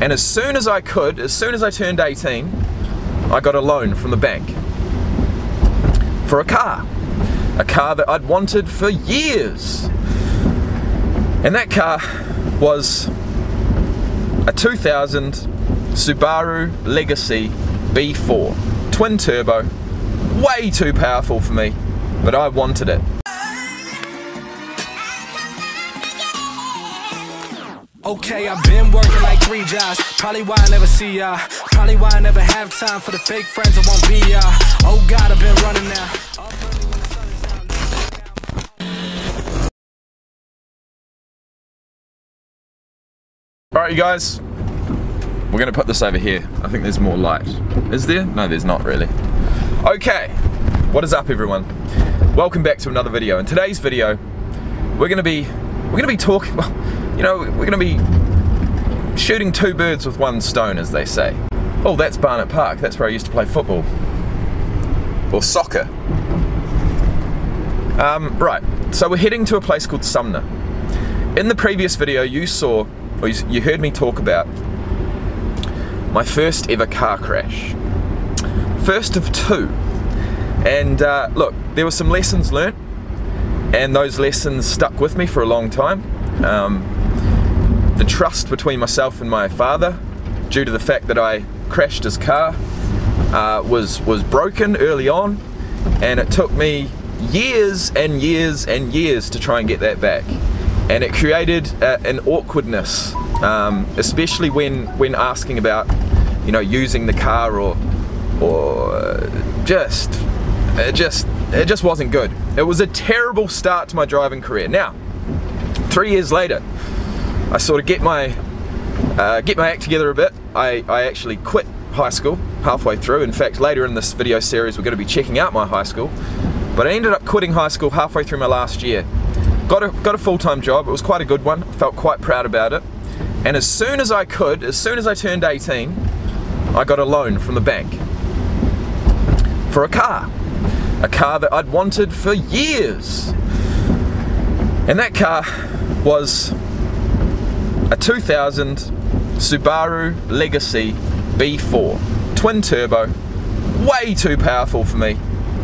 And as soon as I could, as soon as I turned 18, I got a loan from the bank for a car. A car that I'd wanted for years. And that car was a 2000 Subaru Legacy B4. Twin turbo, way too powerful for me, but I wanted it. Okay, I've been working like three jobs. Probably why I never see ya. Probably why I never have time for the fake friends I won't be ya. Oh God, I've been running now. Alright you guys, we're gonna put this over here. I think there's more light. Is there? No, there's not really. Okay, what is up everyone? Welcome back to another video. In today's video, we're gonna be we're gonna be talking well, you know, we're gonna be shooting two birds with one stone, as they say. Oh, that's Barnett Park. That's where I used to play football. Or soccer. Um, right, so we're heading to a place called Sumner. In the previous video, you saw, or you you heard me talk about my first ever car crash. First of two. And uh, look, there were some lessons learnt, and those lessons stuck with me for a long time. Um, the trust between myself and my father, due to the fact that I crashed his car, uh, was was broken early on, and it took me years and years and years to try and get that back. And it created uh, an awkwardness, um, especially when when asking about, you know, using the car or or just it just it just wasn't good. It was a terrible start to my driving career. Now, three years later, I sort of get my uh, get my act together a bit. I, I actually quit high school halfway through. In fact, later in this video series, we're going to be checking out my high school. But I ended up quitting high school halfway through my last year. Got a got a full time job. It was quite a good one. Felt quite proud about it. And as soon as I could, as soon as I turned 18, I got a loan from the bank for a car. A car that I'd wanted for years. And that car was a 2000 Subaru Legacy B4. Twin turbo, way too powerful for me,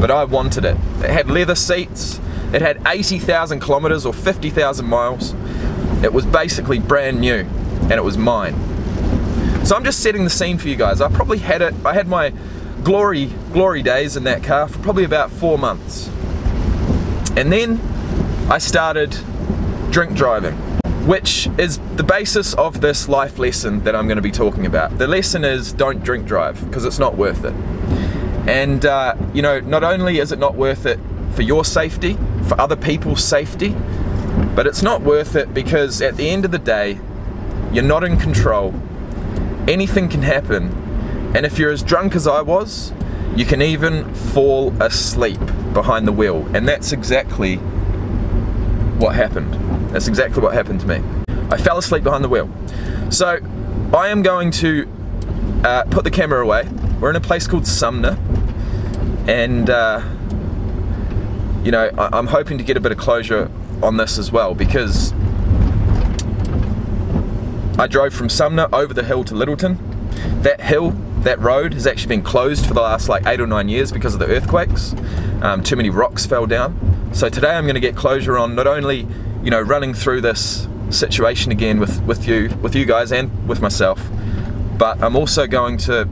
but I wanted it. It had leather seats, it had 80,000 kilometers or 50,000 miles. It was basically brand new, and it was mine. So I'm just setting the scene for you guys. I probably had it, I had my glory, glory days in that car for probably about four months. And then I started drink driving, which is the basis of this life lesson that I'm going to be talking about. The lesson is don't drink drive because it's not worth it. And, uh, you know, not only is it not worth it for your safety, for other people's safety, but it's not worth it because at the end of the day, you're not in control. Anything can happen. And if you're as drunk as I was, you can even fall asleep behind the wheel. And that's exactly what happened. That's exactly what happened to me. I fell asleep behind the wheel. So I am going to uh, put the camera away. We're in a place called Sumner. And, uh, you know, I I'm hoping to get a bit of closure on this as well because I drove from Sumner over the hill to Lyttelton. That hill, that road has actually been closed for the last like eight or nine years because of the earthquakes. Um, too many rocks fell down. So today I'm going to get closure on not only, you know, running through this situation again with, with you, with you guys and with myself, but I'm also going to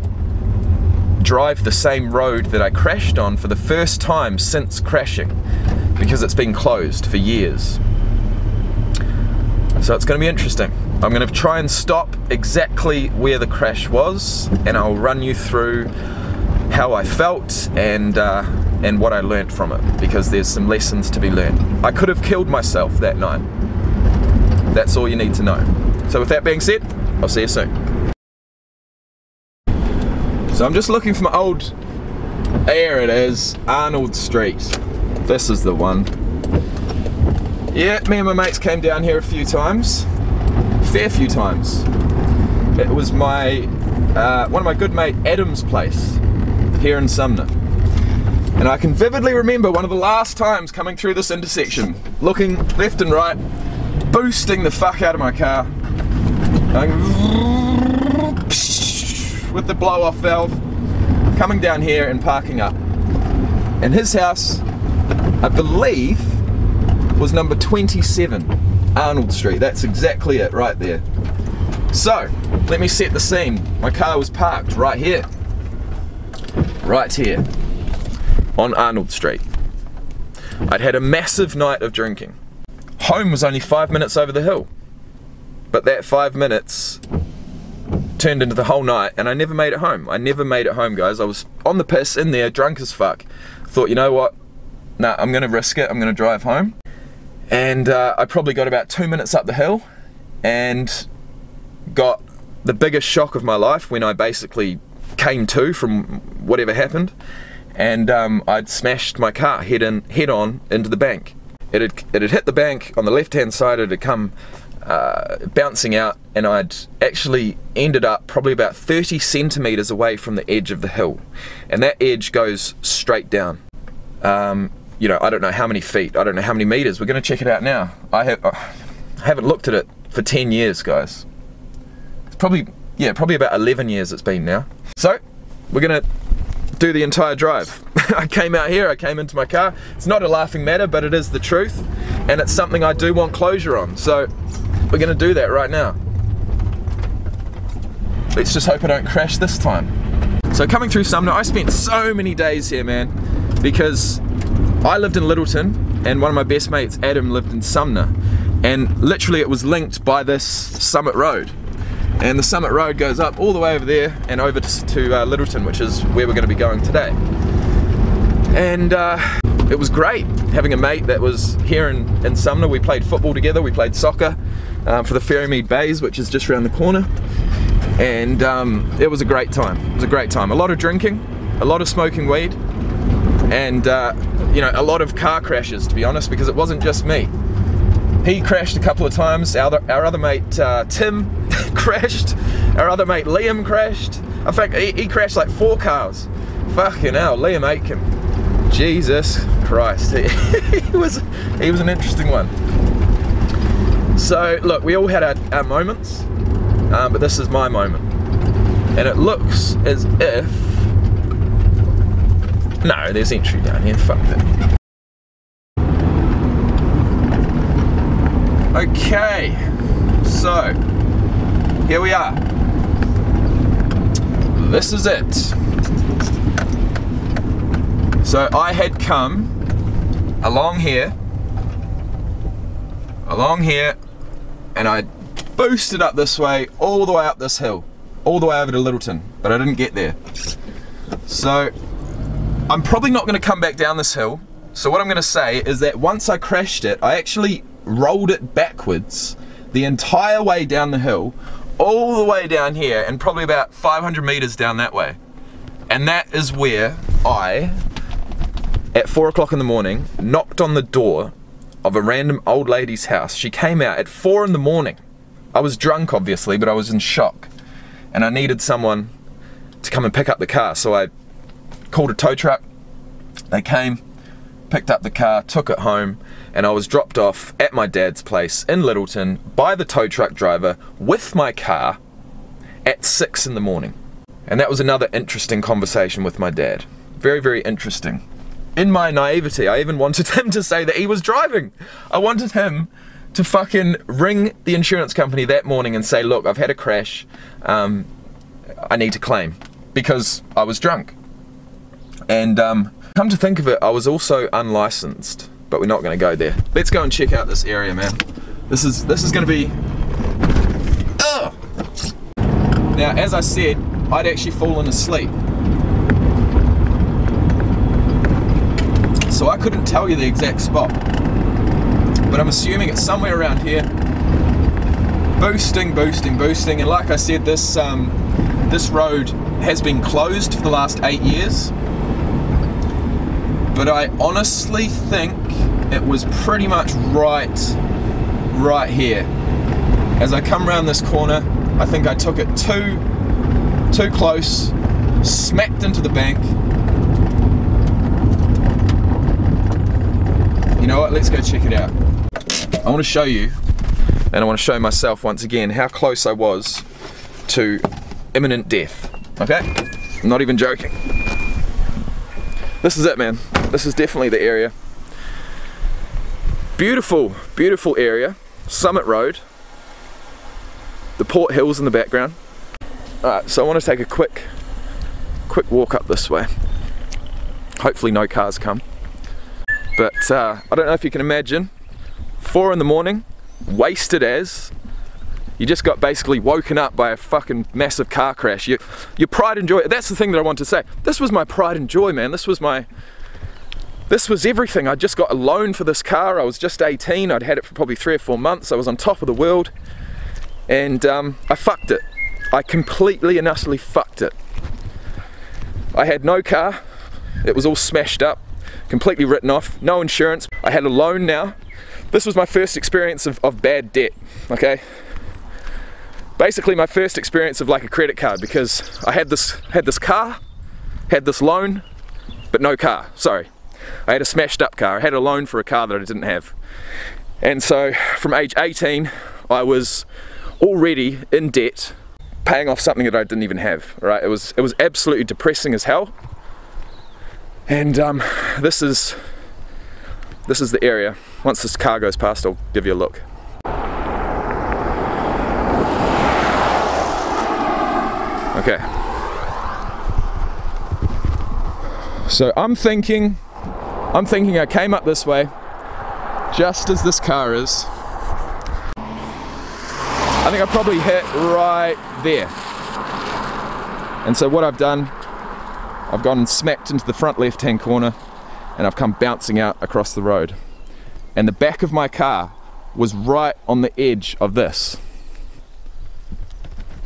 drive the same road that I crashed on for the first time since crashing because it's been closed for years. So it's going to be interesting. I'm going to try and stop exactly where the crash was and I'll run you through how I felt and uh, and what I learnt from it because there's some lessons to be learned. I could have killed myself that night. That's all you need to know. So with that being said, I'll see you soon. So I'm just looking for my old, there it is, Arnold Street. This is the one. Yeah, me and my mates came down here a few times, fair few times. It was my, uh, one of my good mate Adam's place here in Sumner. And I can vividly remember one of the last times coming through this intersection, looking left and right, boosting the fuck out of my car. going with the blow off valve, coming down here and parking up. And his house, I believe, was number 27 Arnold Street. That's exactly it right there. So, let me set the scene. My car was parked right here. Right here. On Arnold Street. I'd had a massive night of drinking. Home was only five minutes over the hill. But that five minutes turned into the whole night and I never made it home. I never made it home, guys. I was on the piss in there, drunk as fuck. Thought, you know what? Nah, I'm gonna risk it. I'm gonna drive home. And uh, I probably got about two minutes up the hill and got the biggest shock of my life when I basically came to from whatever happened and um, I'd smashed my car head, in, head on into the bank. It had, it had hit the bank on the left hand side, it had come uh, bouncing out, and I'd actually ended up probably about 30 centimeters away from the edge of the hill. And that edge goes straight down. Um, you know, I don't know how many feet, I don't know how many meters. We're going to check it out now. I, have, uh, I haven't looked at it for 10 years, guys. It's probably, yeah, probably about 11 years it's been now. So, we're going to do the entire drive. I came out here, I came into my car. It's not a laughing matter, but it is the truth. And it's something I do want closure on. So we're gonna do that right now. Let's just hope I don't crash this time. So coming through Sumner, I spent so many days here, man, because I lived in Lyttelton and one of my best mates, Adam, lived in Sumner. And literally it was linked by this Summit Road and the Summit Road goes up all the way over there and over to, to uh, Lyttelton which is where we're going to be going today. And uh, it was great having a mate that was here in, in Sumner. We played football together. We played soccer um, for the Ferrymead Bays which is just around the corner. And um, it was a great time. It was a great time. A lot of drinking a lot of smoking weed and uh, you know a lot of car crashes to be honest because it wasn't just me he crashed a couple of times. Our, our other mate uh, Tim crashed. Our other mate Liam crashed. In fact, he, he crashed like four cars. Fucking hell, Liam Aitken. Jesus Christ, he, he, was he was an interesting one. So look, we all had our, our moments, um, but this is my moment, and it looks as if no, there's entry down here. Fuck that. Okay, so here we are. This is it. So I had come along here, along here, and I boosted up this way, all the way up this hill, all the way over to Lyttelton, but I didn't get there. So I'm probably not going to come back down this hill. So what I'm going to say is that once I crashed it, I actually rolled it backwards the entire way down the hill, all the way down here, and probably about 500 meters down that way. And that is where I, at four o'clock in the morning, knocked on the door of a random old lady's house. She came out at four in the morning. I was drunk, obviously, but I was in shock. And I needed someone to come and pick up the car. So I called a tow truck. They came, picked up the car, took it home, and I was dropped off at my dad's place in Lyttelton by the tow truck driver with my car at 6 in the morning. And that was another interesting conversation with my dad. Very, very interesting. In my naivety, I even wanted him to say that he was driving. I wanted him to fucking ring the insurance company that morning and say, look, I've had a crash, um, I need to claim, because I was drunk. And um, Come to think of it, I was also unlicensed, but we're not going to go there. Let's go and check out this area, man. This is this is going to be. Ugh. Now, as I said, I'd actually fallen asleep. So I couldn't tell you the exact spot. But I'm assuming it's somewhere around here. Boosting, boosting, boosting, and like I said, this um, this road has been closed for the last eight years but I honestly think it was pretty much right, right here. As I come around this corner, I think I took it too, too close, smacked into the bank. You know what, let's go check it out. I want to show you, and I want to show myself once again, how close I was to imminent death. Okay? I'm not even joking. This is it, man. This is definitely the area. Beautiful, beautiful area. Summit Road. The Port Hills in the background. Alright, so I want to take a quick, quick walk up this way. Hopefully no cars come. But uh, I don't know if you can imagine, four in the morning, wasted as, you just got basically woken up by a fucking massive car crash. You, your pride and joy, that's the thing that I want to say. This was my pride and joy, man. This was my, this was everything. I just got a loan for this car. I was just 18. I'd had it for probably three or four months. I was on top of the world. And um, I fucked it. I completely and utterly fucked it. I had no car. It was all smashed up, completely written off, no insurance. I had a loan now. This was my first experience of, of bad debt, okay? basically my first experience of like a credit card because I had this had this car, had this loan, but no car. Sorry. I had a smashed up car. I had a loan for a car that I didn't have. And so from age 18, I was already in debt, paying off something that I didn't even have. Right? It was it was absolutely depressing as hell. And um, this is this is the area. Once this car goes past, I'll give you a look. Okay. So I'm thinking, I'm thinking I came up this way just as this car is. I think I probably hit right there. And so what I've done, I've gone and smacked into the front left hand corner and I've come bouncing out across the road. And the back of my car was right on the edge of this.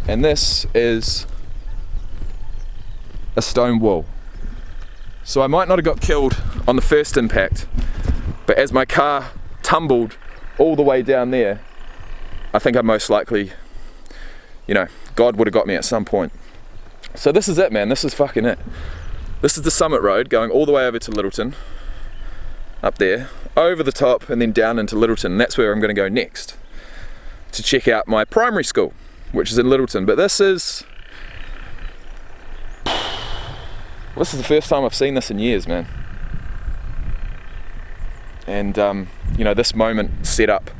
And this is a stone wall. So I might not have got killed on the first impact, but as my car tumbled all the way down there, I think I most likely, you know, God would have got me at some point. So this is it, man. This is fucking it. This is the Summit Road going all the way over to Lyttelton, up there, over the top, and then down into Lyttelton. That's where I'm going to go next to check out my primary school, which is in Lyttelton. But this is this is the first time I've seen this in years, man. And, um, you know, this moment set up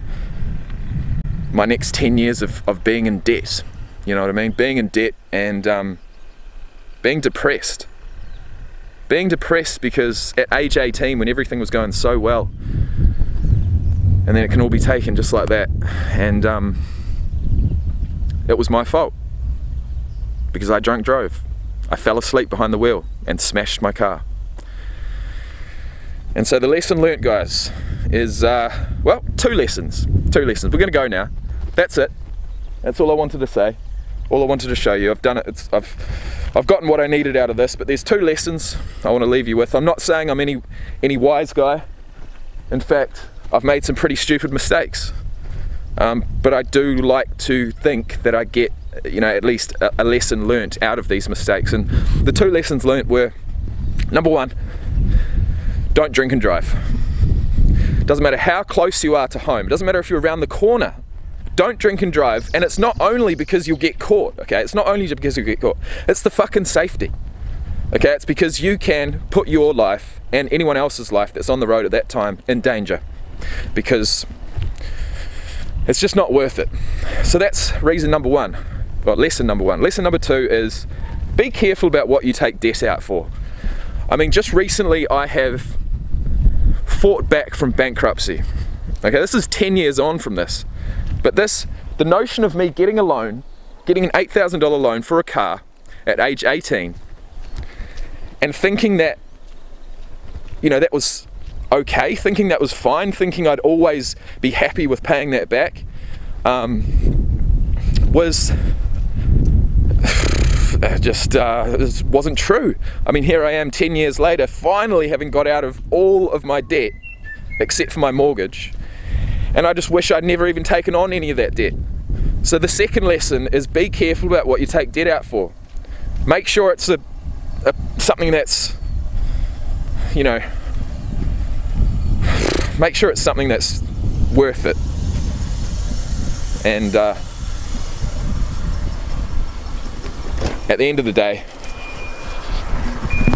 my next 10 years of, of being in debt. You know what I mean? Being in debt and um, being depressed. Being depressed because at age 18, when everything was going so well, and then it can all be taken just like that. And um, it was my fault because I drunk drove. I fell asleep behind the wheel and smashed my car. And so the lesson learnt, guys, is, uh, well, two lessons. Two lessons. We're going to go now. That's it. That's all I wanted to say. All I wanted to show you. I've done it. It's, I've, I've gotten what I needed out of this, but there's two lessons I want to leave you with. I'm not saying I'm any, any wise guy. In fact, I've made some pretty stupid mistakes. Um, but I do like to think that I get you know, at least a, a lesson learnt out of these mistakes. And the two lessons learnt were number one, don't drink and drive. Doesn't matter how close you are to home, it doesn't matter if you're around the corner. Don't drink and drive, and it's not only because you'll get caught, okay? It's not only because you'll get caught, it's the fucking safety. Okay, it's because you can put your life and anyone else's life that's on the road at that time in danger. Because it's just not worth it. So that's reason number one or lesson number one. Lesson number two is be careful about what you take debt out for. I mean, just recently I have fought back from bankruptcy. Okay, this is 10 years on from this. But this, the notion of me getting a loan, getting an $8,000 loan for a car at age 18, and thinking that, you know, that was okay, thinking that was fine, thinking I'd always be happy with paying that back, um, was just uh, wasn't true. I mean, here I am 10 years later, finally having got out of all of my debt, except for my mortgage. And I just wish I'd never even taken on any of that debt. So the second lesson is be careful about what you take debt out for. Make sure it's a, a something that's, you know, make sure it's something that's worth it. And uh, at the end of the day,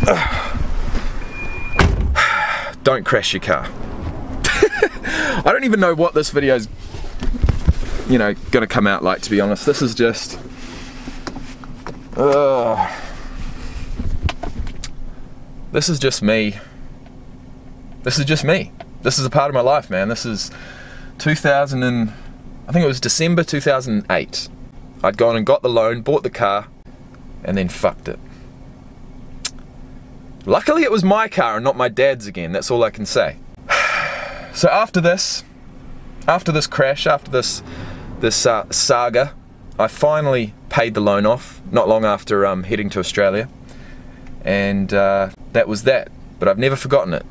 don't crash your car. I don't even know what this video is, you know, gonna come out like. To be honest, this is just. Uh, this is just me. This is just me. This is a part of my life, man. This is 2000 and I think it was December 2008. I'd gone and got the loan, bought the car, and then fucked it. Luckily, it was my car and not my dad's again. That's all I can say. So after this, after this crash, after this this uh, saga, I finally paid the loan off. Not long after um, heading to Australia, and uh, that was that. But I've never forgotten it.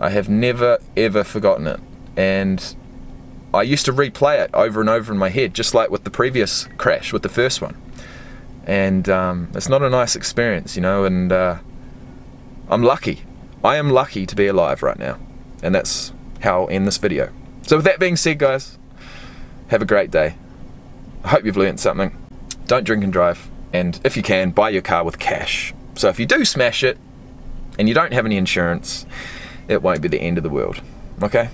I have never ever forgotten it, and I used to replay it over and over in my head, just like with the previous crash, with the first one. And um, it's not a nice experience, you know. And uh, I'm lucky. I am lucky to be alive right now. And that's how I'll end this video. So with that being said guys, have a great day. I hope you've learned something. Don't drink and drive. And if you can, buy your car with cash. So if you do smash it, and you don't have any insurance, it won't be the end of the world. Okay?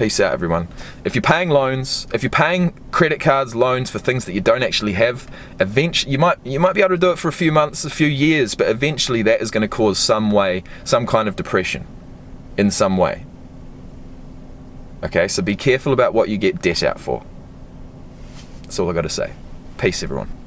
Peace out, everyone. If you're paying loans, if you're paying credit cards, loans for things that you don't actually have, eventually you might you might be able to do it for a few months, a few years, but eventually that is going to cause some way, some kind of depression in some way. Okay, so be careful about what you get debt out for. That's all I got to say. Peace, everyone.